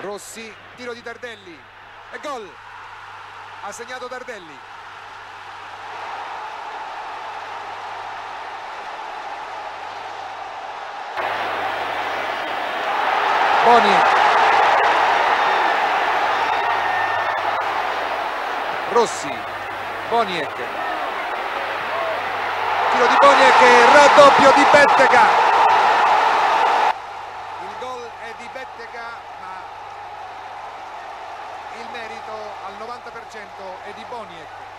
Rossi, tiro di Tardelli e gol. Ha segnato Tardelli. Boni. Rossi. Boniek. Tiro di Boniek e raddoppio di Bettega. Il gol è di Bettega, merito al 90% è di Boniek.